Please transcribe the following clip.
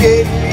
gave